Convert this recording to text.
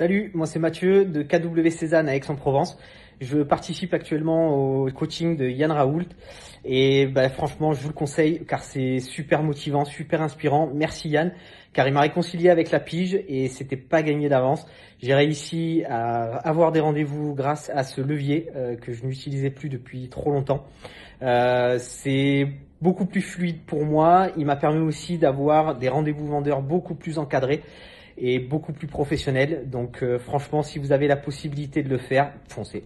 Salut, moi c'est Mathieu de KW Cézanne à Aix-en-Provence. Je participe actuellement au coaching de Yann Raoult et bah, franchement je vous le conseille car c'est super motivant, super inspirant. Merci Yann car il m'a réconcilié avec la pige et c'était pas gagné d'avance. J'ai réussi à avoir des rendez-vous grâce à ce levier euh, que je n'utilisais plus depuis trop longtemps. Euh, c'est beaucoup plus fluide pour moi. Il m'a permis aussi d'avoir des rendez-vous vendeurs beaucoup plus encadrés et beaucoup plus professionnels. Donc euh, franchement, si vous avez la possibilité de le faire, foncez.